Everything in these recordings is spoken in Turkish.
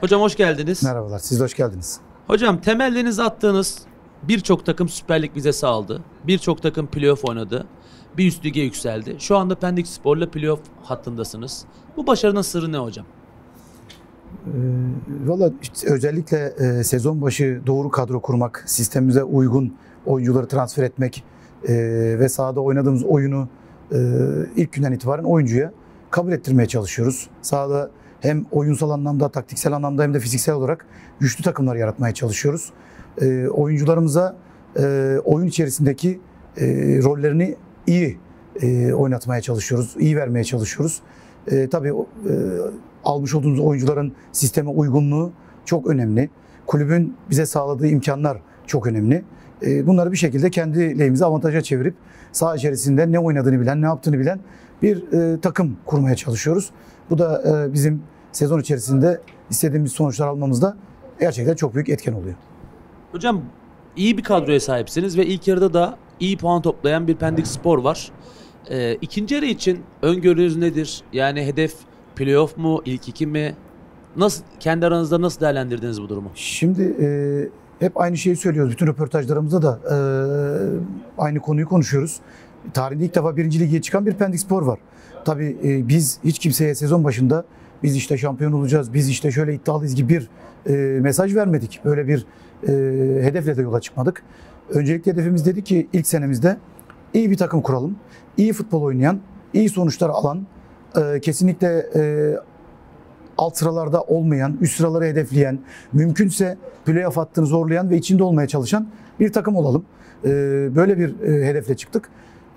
Hocam hoş geldiniz. Merhabalar, siz de hoş geldiniz. Hocam temellerinizi attığınız birçok takım Süper Lig vizesi aldı. Birçok takım playoff oynadı. Bir üst lige yükseldi. Şu anda Pendik Spor'la playoff hattındasınız. Bu başarının sırrı ne hocam? Ee, Valla işte özellikle e, sezon başı doğru kadro kurmak, sistemimize uygun oyuncuları transfer etmek e, ve sahada oynadığımız oyunu e, ilk günden itibaren oyuncuya kabul ettirmeye çalışıyoruz. Sahada hem oyunsal anlamda, taktiksel anlamda hem de fiziksel olarak güçlü takımlar yaratmaya çalışıyoruz. E, oyuncularımıza e, oyun içerisindeki e, rollerini iyi e, oynatmaya çalışıyoruz, iyi vermeye çalışıyoruz. E, tabii e, almış olduğumuz oyuncuların sisteme uygunluğu çok önemli. Kulübün bize sağladığı imkanlar çok önemli. E, bunları bir şekilde kendi lehimize avantaja çevirip saha içerisinde ne oynadığını bilen, ne yaptığını bilen bir e, takım kurmaya çalışıyoruz. Bu da e, bizim sezon içerisinde istediğimiz sonuçlar almamızda gerçekten çok büyük etken oluyor. Hocam iyi bir kadroya sahipsiniz ve ilk yarıda da iyi puan toplayan bir Pendik Spor var. Ee, ikinci yarı için öngörünüz nedir? Yani hedef playoff mu, ilk iki mi? Nasıl kendi aranızda nasıl değerlendirdiniz bu durumu? Şimdi e, hep aynı şeyi söylüyoruz. Bütün röportajlarımızda da e, aynı konuyu konuşuyoruz. Tarihinde ilk defa birinci lige çıkan bir Pendik Spor var. Tabii e, biz hiç kimseye sezon başında biz işte şampiyon olacağız, biz işte şöyle iddialıyız gibi bir e, mesaj vermedik. Böyle bir e, hedefle de yola çıkmadık. Öncelikle hedefimiz dedi ki ilk senemizde iyi bir takım kuralım. iyi futbol oynayan, iyi sonuçlar alan, e, kesinlikle e, alt sıralarda olmayan, üst sıraları hedefleyen, mümkünse playoff hattını zorlayan ve içinde olmaya çalışan bir takım olalım. E, böyle bir e, hedefle çıktık.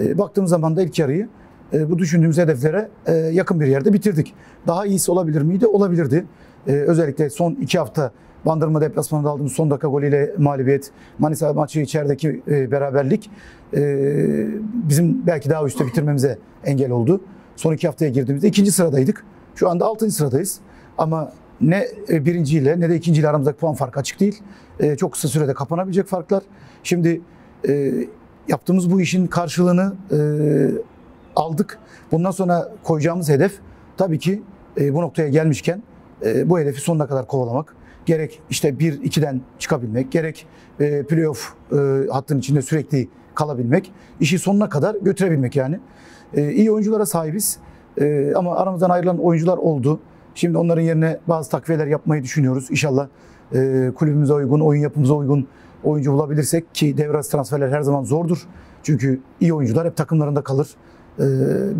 E, baktığımız zaman da ilk yarıyı e, bu düşündüğümüz hedeflere e, yakın bir yerde bitirdik. Daha iyisi olabilir miydi? Olabilirdi. E, özellikle son iki hafta Bandırma deplasmanında aldığımız son dakika golüyle mağlubiyet, Manisa maçı içerideki e, beraberlik e, bizim belki daha üstte bitirmemize engel oldu. Son iki haftaya girdiğimizde ikinci sıradaydık. Şu anda altıncı sıradayız. Ama ne e, birinciyle ne de ikinciyle aramızdaki puan farkı açık değil. E, çok kısa sürede kapanabilecek farklar. Şimdi e, yaptığımız bu işin karşılığını e, aldık. Bundan sonra koyacağımız hedef tabii ki e, bu noktaya gelmişken e, bu hedefi sonuna kadar kovalamak. Gerek işte 1-2'den çıkabilmek, gerek e, playoff e, hattın içinde sürekli kalabilmek, işi sonuna kadar götürebilmek yani. E, iyi oyunculara sahibiz e, ama aramızdan ayrılan oyuncular oldu. Şimdi onların yerine bazı takviyeler yapmayı düşünüyoruz. İnşallah e, kulübümüze uygun, oyun yapımıza uygun oyuncu bulabilirsek ki devre transferler her zaman zordur. Çünkü iyi oyuncular hep takımlarında kalır. E,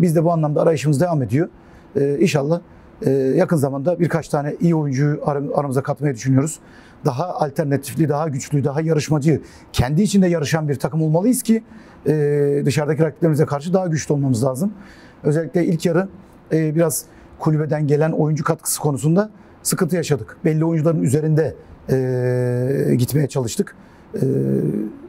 biz de bu anlamda arayışımız devam ediyor. E, inşallah ee, yakın zamanda birkaç tane iyi oyuncuyu aramıza katmayı düşünüyoruz. Daha alternatifli, daha güçlü, daha yarışmacı, kendi içinde yarışan bir takım olmalıyız ki e, dışarıdaki rakiplerimize karşı daha güçlü olmamız lazım. Özellikle ilk yarı e, biraz kulübeden gelen oyuncu katkısı konusunda sıkıntı yaşadık. Belli oyuncuların üzerinde e, gitmeye çalıştık.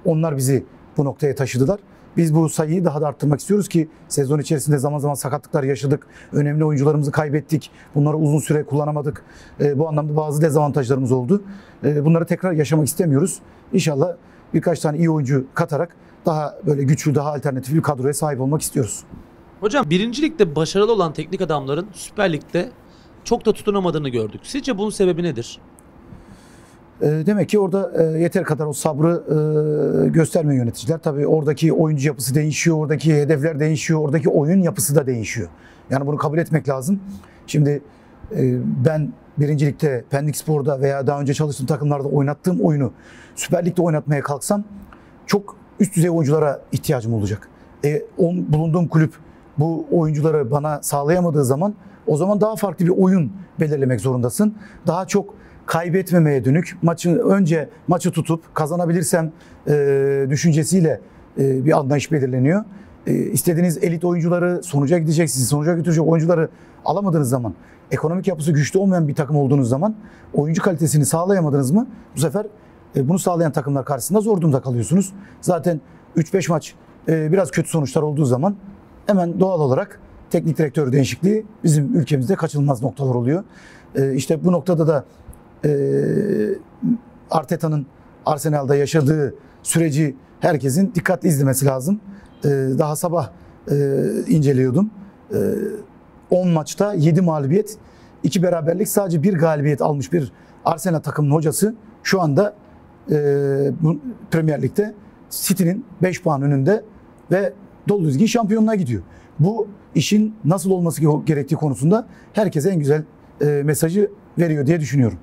Onlar bizi bu noktaya taşıdılar. Biz bu sayıyı daha da arttırmak istiyoruz ki sezon içerisinde zaman zaman sakatlıklar yaşadık. Önemli oyuncularımızı kaybettik. Bunları uzun süre kullanamadık. E, bu anlamda bazı dezavantajlarımız oldu. E, bunları tekrar yaşamak istemiyoruz. İnşallah birkaç tane iyi oyuncu katarak daha böyle güçlü, daha alternatif bir kadroya sahip olmak istiyoruz. Hocam birincilikte başarılı olan teknik adamların Süper Lig'de çok da tutunamadığını gördük. Sizce bunun sebebi nedir? Ee, demek ki orada e, yeter kadar o sabrı e, göstermiyor yöneticiler. Tabii oradaki oyuncu yapısı değişiyor, oradaki hedefler değişiyor, oradaki oyun yapısı da değişiyor. Yani bunu kabul etmek lazım. Şimdi e, ben birincilikte Pendik Spor'da veya daha önce çalıştığım takımlarda oynattığım oyunu Süper Lig'de oynatmaya kalksam çok üst düzey oyunculara ihtiyacım olacak. E, on, bulunduğum kulüp bu oyuncuları bana sağlayamadığı zaman o zaman daha farklı bir oyun belirlemek zorundasın. Daha çok kaybetmemeye dönük maçı önce maçı tutup kazanabilirsem e, düşüncesiyle e, bir anlayış belirleniyor. E, istediğiniz elit oyuncuları sonuca gideceksiniz, sonuca götürecek oyuncuları alamadığınız zaman, ekonomik yapısı güçlü olmayan bir takım olduğunuz zaman oyuncu kalitesini sağlayamadınız mı bu sefer e, bunu sağlayan takımlar karşısında zor durumda kalıyorsunuz. Zaten 3-5 maç e, biraz kötü sonuçlar olduğu zaman hemen doğal olarak teknik direktör değişikliği bizim ülkemizde kaçınılmaz noktalar oluyor. E, işte bu noktada da e, Arteta'nın Arsenal'da yaşadığı süreci herkesin dikkatli izlemesi lazım. E, daha sabah e, inceliyordum. E, 10 maçta 7 mağlubiyet, iki beraberlik sadece bir galibiyet almış bir Arsenal takımının hocası şu anda e, Premier Lig'de City'nin 5 puan önünde ve dolu düzgün şampiyonluğa gidiyor. Bu işin nasıl olması gerektiği konusunda herkese en güzel e, mesajı veriyor diye düşünüyorum.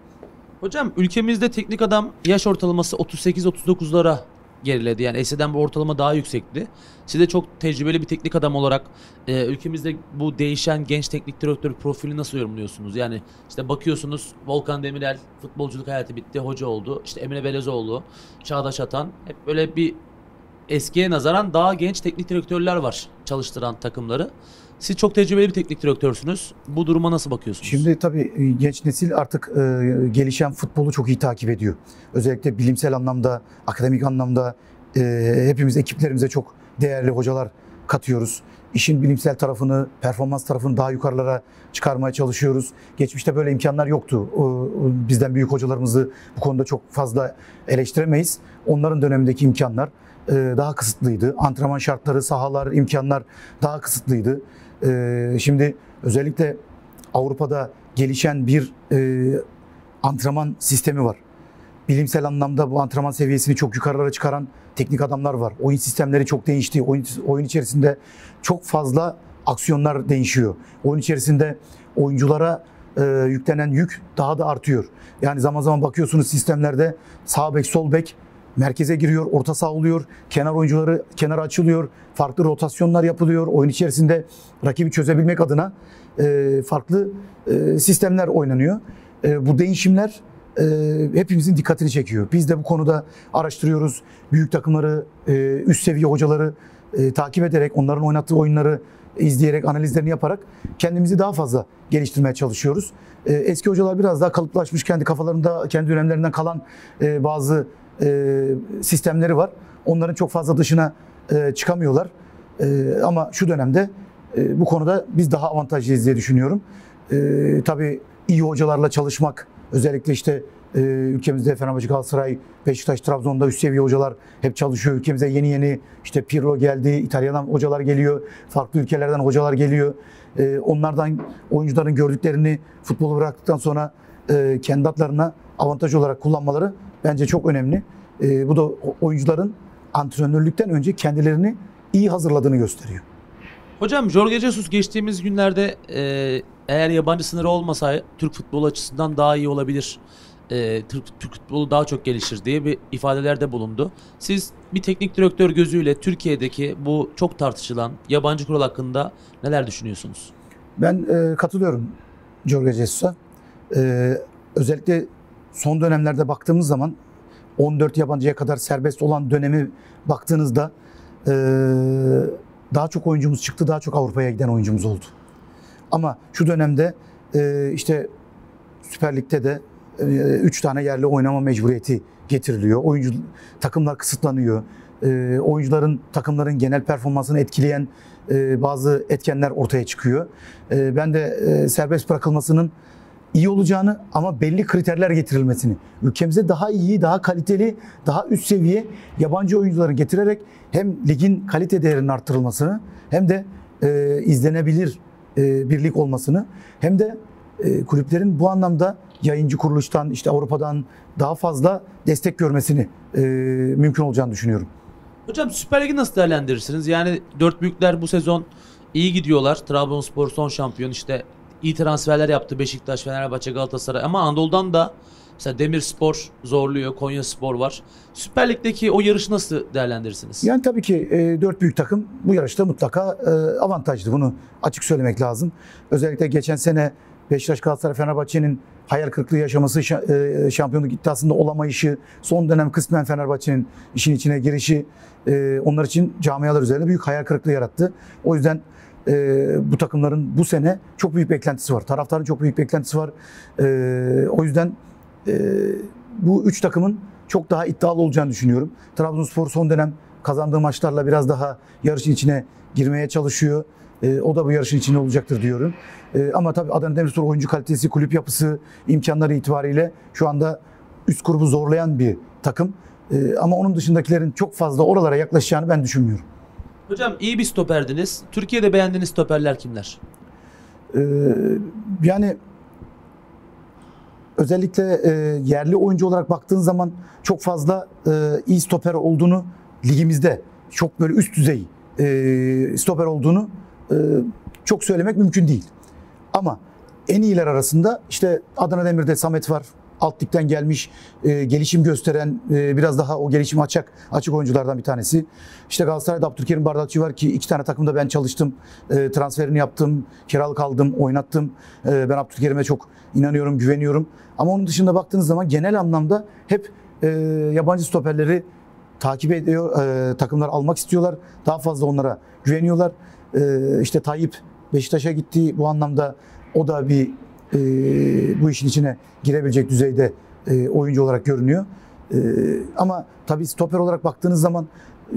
Hocam ülkemizde teknik adam yaş ortalaması 38-39'lara geriledi. Yani eskiden bu ortalama daha yüksekti. Siz de çok tecrübeli bir teknik adam olarak e, ülkemizde bu değişen genç teknik direktör profili nasıl yorumluyorsunuz? Yani işte bakıyorsunuz Volkan Demirel futbolculuk hayatı bitti, hoca oldu. İşte Emre Belezoğlu, Çağdaş Atan hep böyle bir eskiye nazaran daha genç teknik direktörler var çalıştıran takımları. Siz çok tecrübeli bir teknik direktörsünüz. Bu duruma nasıl bakıyorsunuz? Şimdi tabii e, genç nesil artık e, gelişen futbolu çok iyi takip ediyor. Özellikle bilimsel anlamda, akademik anlamda e, hepimiz ekiplerimize çok değerli hocalar katıyoruz. İşin bilimsel tarafını, performans tarafını daha yukarılara çıkarmaya çalışıyoruz. Geçmişte böyle imkanlar yoktu. Bizden büyük hocalarımızı bu konuda çok fazla eleştiremeyiz. Onların dönemindeki imkanlar e, daha kısıtlıydı. Antrenman şartları, sahalar, imkanlar daha kısıtlıydı. E, şimdi özellikle Avrupa'da gelişen bir e, antrenman sistemi var. Bilimsel anlamda bu antrenman seviyesini çok yukarılara çıkaran teknik adamlar var. Oyun sistemleri çok değişti. Oyun, oyun içerisinde çok fazla aksiyonlar değişiyor. Oyun içerisinde oyunculara e, yüklenen yük daha da artıyor. Yani zaman zaman bakıyorsunuz sistemlerde sağ bek, sol bek merkeze giriyor, orta saha oluyor, kenar oyuncuları kenara açılıyor, farklı rotasyonlar yapılıyor. Oyun içerisinde rakibi çözebilmek adına e, farklı e, sistemler oynanıyor. E, bu değişimler e, hepimizin dikkatini çekiyor. Biz de bu konuda araştırıyoruz. Büyük takımları, e, üst seviye hocaları e, takip ederek, onların oynattığı oyunları izleyerek, analizlerini yaparak kendimizi daha fazla geliştirmeye çalışıyoruz. E, eski hocalar biraz daha kalıplaşmış, kendi kafalarında, kendi dönemlerinden kalan e, bazı sistemleri var. Onların çok fazla dışına e, çıkamıyorlar. E, ama şu dönemde e, bu konuda biz daha avantajlıyız diye düşünüyorum. E, tabii iyi hocalarla çalışmak, özellikle işte e, ülkemizde Fenerbahçe, Galatasaray, Beşiktaş, Trabzon'da üst seviye hocalar hep çalışıyor. Ülkemize yeni yeni işte Pirlo geldi, İtalya'dan hocalar geliyor, farklı ülkelerden hocalar geliyor. E, onlardan oyuncuların gördüklerini futbolu bıraktıktan sonra e, kendi adlarına avantaj olarak kullanmaları bence çok önemli. E, bu da oyuncuların antrenörlükten önce kendilerini iyi hazırladığını gösteriyor. Hocam Jorge Jesus geçtiğimiz günlerde e, eğer yabancı sınırı olmasa Türk futbolu açısından daha iyi olabilir. E, Türk, Türk futbolu daha çok gelişir diye bir ifadelerde bulundu. Siz bir teknik direktör gözüyle Türkiye'deki bu çok tartışılan yabancı kural hakkında neler düşünüyorsunuz? Ben e, katılıyorum Jorge Jesus'a. E, özellikle son dönemlerde baktığımız zaman 14 yabancıya kadar serbest olan dönemi baktığınızda daha çok oyuncumuz çıktı, daha çok Avrupa'ya giden oyuncumuz oldu. Ama şu dönemde işte Süper Lig'de de 3 e, tane yerli oynama mecburiyeti getiriliyor. Oyuncu takımlar kısıtlanıyor. Oyuncuların takımların genel performansını etkileyen bazı etkenler ortaya çıkıyor. Ben de serbest bırakılmasının iyi olacağını ama belli kriterler getirilmesini, ülkemize daha iyi, daha kaliteli, daha üst seviye yabancı oyuncuları getirerek hem ligin kalite değerinin arttırılmasını hem de e, izlenebilir e, bir lig olmasını hem de e, kulüplerin bu anlamda yayıncı kuruluştan işte Avrupa'dan daha fazla destek görmesini e, mümkün olacağını düşünüyorum. Hocam Süper Lig'i nasıl değerlendirirsiniz? Yani dört büyükler bu sezon iyi gidiyorlar. Trabzonspor son şampiyon işte iyi transferler yaptı Beşiktaş, Fenerbahçe, Galatasaray ama Anadolu'dan da mesela Demirspor zorluyor, Konya Spor var. Süper Lig'deki o yarışı nasıl değerlendirirsiniz? Yani tabii ki e, dört büyük takım bu yarışta mutlaka e, avantajlı. Bunu açık söylemek lazım. Özellikle geçen sene Beşiktaş, Galatasaray, Fenerbahçe'nin hayal kırıklığı yaşaması, e, şampiyonluk iddiasında olamayışı, son dönem kısmen Fenerbahçe'nin işin içine girişi e, onlar için camialar üzerinde büyük hayal kırıklığı yarattı. O yüzden e, bu takımların bu sene çok büyük beklentisi var. Taraftarın çok büyük beklentisi var. E, o yüzden e, bu üç takımın çok daha iddialı olacağını düşünüyorum. Trabzonspor son dönem kazandığı maçlarla biraz daha yarışın içine girmeye çalışıyor. E, o da bu yarışın içinde olacaktır diyorum. E, ama tabii Adana Demirspor oyuncu kalitesi, kulüp yapısı, imkanları itibariyle şu anda üst grubu zorlayan bir takım. E, ama onun dışındakilerin çok fazla oralara yaklaşacağını ben düşünmüyorum. Hocam iyi bir stoperdiniz. Türkiye'de beğendiğiniz stoperler kimler? Ee, yani özellikle e, yerli oyuncu olarak baktığın zaman çok fazla e, iyi stoper olduğunu ligimizde çok böyle üst düzey e, stoper olduğunu e, çok söylemek mümkün değil. Ama en iyiler arasında işte Adana Demir'de Samet var. Alt ligden gelmiş, e, gelişim gösteren, e, biraz daha o gelişimi açık açık oyunculardan bir tanesi. İşte Galatasaray'da Abdülkerim Bardakçı var ki iki tane takımda ben çalıştım. E, transferini yaptım, kiralık aldım, oynattım. E, ben Abdülkerim'e çok inanıyorum, güveniyorum. Ama onun dışında baktığınız zaman genel anlamda hep e, yabancı stoperleri takip ediyor, e, takımlar almak istiyorlar. Daha fazla onlara güveniyorlar. E, işte Tayyip Beşiktaş'a gitti bu anlamda o da bir e, bu işin içine girebilecek düzeyde e, oyuncu olarak görünüyor. E, ama tabii stoper olarak baktığınız zaman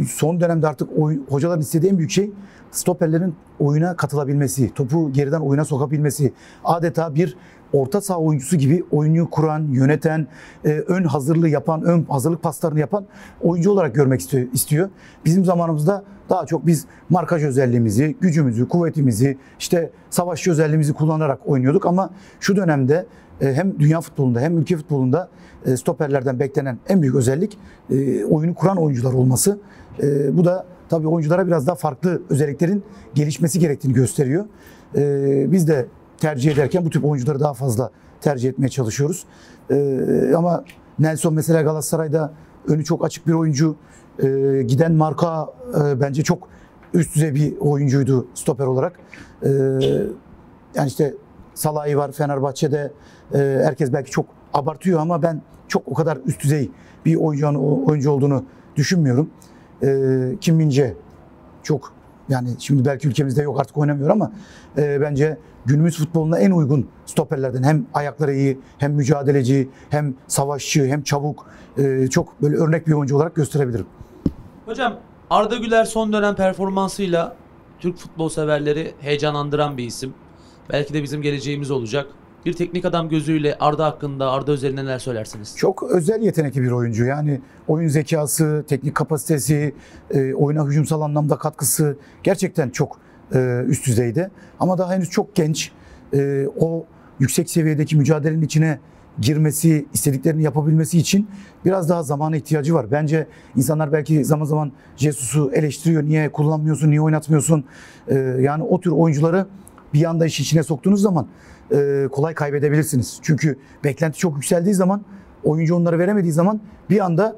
son dönemde artık oy- hocaların istediği en büyük şey stoperlerin oyuna katılabilmesi, topu geriden oyuna sokabilmesi. Adeta bir orta saha oyuncusu gibi oyunu kuran, yöneten, e, ön hazırlığı yapan, ön hazırlık paslarını yapan oyuncu olarak görmek istiyor. istiyor. Bizim zamanımızda daha çok biz markaj özelliğimizi, gücümüzü, kuvvetimizi, işte savaşçı özelliğimizi kullanarak oynuyorduk ama şu dönemde e, hem dünya futbolunda hem ülke futbolunda e, stoperlerden beklenen en büyük özellik e, oyunu kuran oyuncular olması. Bu da tabii oyunculara biraz daha farklı özelliklerin gelişmesi gerektiğini gösteriyor. Biz de tercih ederken bu tip oyuncuları daha fazla tercih etmeye çalışıyoruz. E, Ama Nelson mesela Galatasaray'da önü çok açık bir oyuncu. E, Giden marka e, bence çok üst düzey bir oyuncuydu stoper olarak. E, Yani işte Salah'ı var Fenerbahçe'de. Herkes belki çok abartıyor ama ben çok o kadar üst düzey bir oyuncu, olduğunu düşünmüyorum. E, Kim Mince çok yani şimdi belki ülkemizde yok artık oynamıyor ama e, bence günümüz futboluna en uygun stoperlerden hem ayakları iyi hem mücadeleci hem savaşçı hem çabuk e, çok böyle örnek bir oyuncu olarak gösterebilirim. Hocam Arda Güler son dönem performansıyla Türk futbol severleri heyecanlandıran bir isim. Belki de bizim geleceğimiz olacak. Bir teknik adam gözüyle Arda hakkında, Arda üzerine neler söylersiniz? Çok özel yetenekli bir oyuncu. Yani oyun zekası, teknik kapasitesi, e, oyuna hücumsal anlamda katkısı gerçekten çok e, üst düzeyde. Ama daha henüz çok genç. E, o yüksek seviyedeki mücadelenin içine girmesi, istediklerini yapabilmesi için biraz daha zamana ihtiyacı var. Bence insanlar belki zaman zaman Jesus'u eleştiriyor. Niye kullanmıyorsun, niye oynatmıyorsun? E, yani o tür oyuncuları bir anda iş içine soktuğunuz zaman e, kolay kaybedebilirsiniz. Çünkü beklenti çok yükseldiği zaman oyuncu onları veremediği zaman bir anda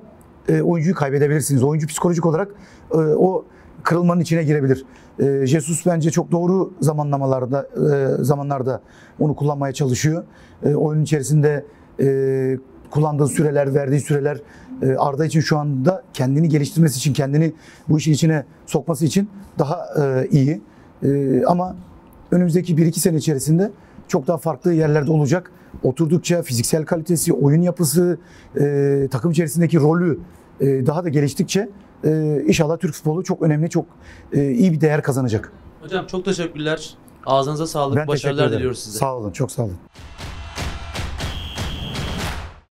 e, oyuncuyu kaybedebilirsiniz. Oyuncu psikolojik olarak e, o kırılmanın içine girebilir. E, Jesus bence çok doğru zamanlamalarda e, zamanlarda onu kullanmaya çalışıyor. E, oyunun içerisinde e, kullandığı süreler, verdiği süreler e, Arda için şu anda kendini geliştirmesi için, kendini bu işin içine sokması için daha e, iyi. E, ama önümüzdeki 1-2 sene içerisinde çok daha farklı yerlerde olacak. Oturdukça fiziksel kalitesi, oyun yapısı, e, takım içerisindeki rolü e, daha da geliştikçe e, inşallah Türk futbolu çok önemli, çok e, iyi bir değer kazanacak. Hocam çok teşekkürler. Ağzınıza sağlık. Ben Başarılar diliyoruz size. Sağ olun, çok sağ olun.